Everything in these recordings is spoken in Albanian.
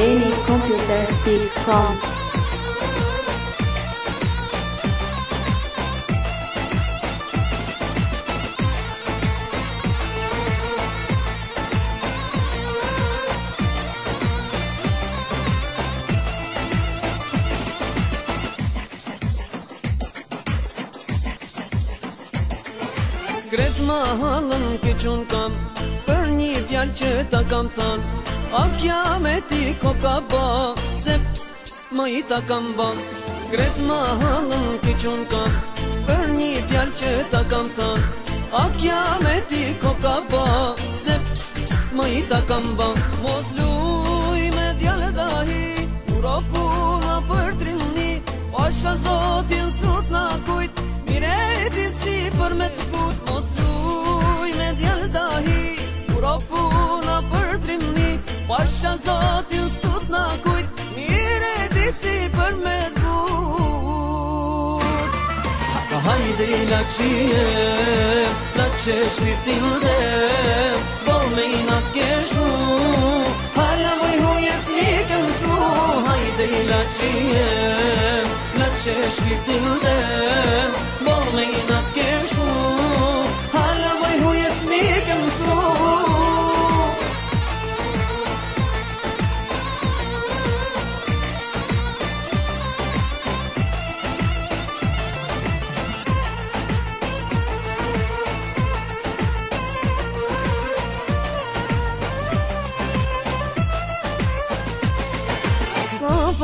dailycomputerspeak.com Kretma halım küçün kam fjalë që ta kam thënë A kja me ti ko ba Se ps, ps, më i ta kam ban Gret ma halën ki qënë kam Për një fjalë që ta kam thënë A kja me ti ko ba Se ps, ps, më i ta kam ban Mos luj me djale dahi Uro puna për trimni Pasha zotin stut në kujt Mire e disi për me të Shqanë Zotin s'tut në kujt, një redisi për me zbut Hata hajde i lakë që jenë, lakë që shkirtin të demë Bol me nga të gjeshtu, hajda vëjhu jeshtë një këmë s'ku Hajde i lakë që jenë, lakë Bol me nga të gjeshtu, hajda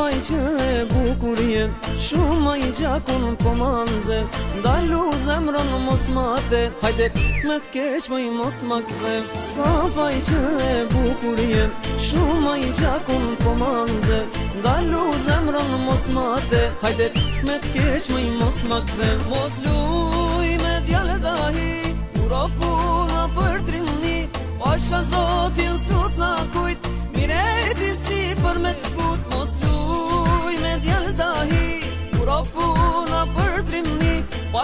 Ai që e bukur je, shumë ai gjakun po manze Dallu zemrën mos mate, hajde me t'keq më po i mos më këthe Slav ai që e bukur je, shumë ai gjakun po manze Dallu zemrën mos mate, po i me djale dahi, kura puna për trimni Pasha zotin stut në kujt,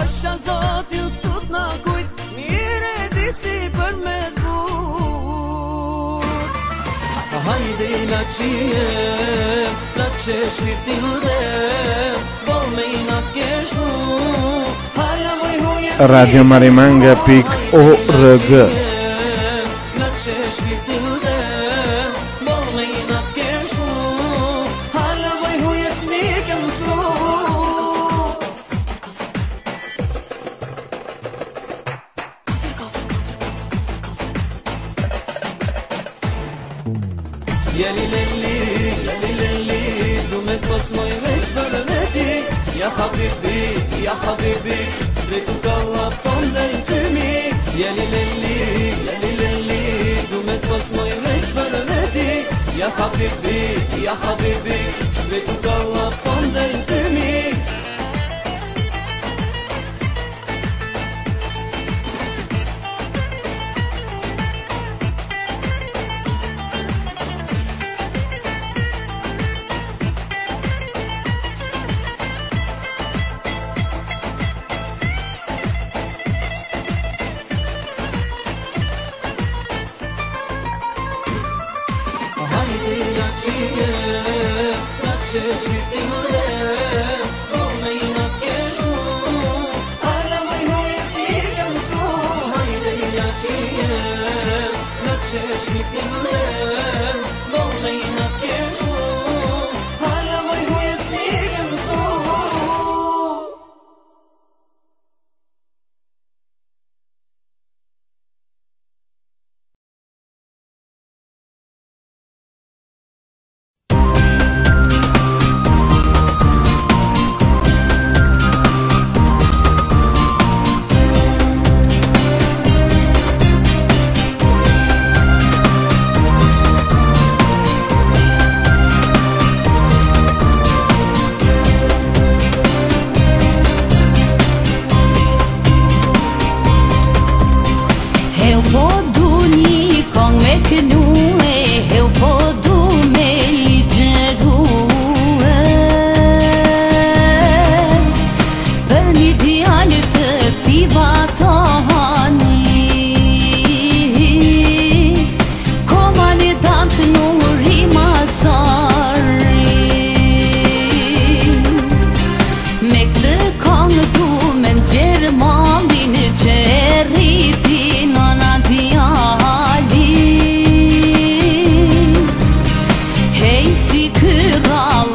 Asha zotin stut në kujt Mire di si për me zbut Hajde i nga qie Nga që shpirti më dhe Bol me i nga të kesh mu Haja voj huje si Radio Marimanga pik o rëg Nga që shpirti më dhe يا ليلي يا ليلي دومت بصمي بردي يا حبيبي يا حبيبي بيتك الله طمنتني يا ليلي يا ليلي دومت بصمي بردي يا حبيبي يا حبيبي بيتك Nace ci imre po du një kong me kënu Hangisi kral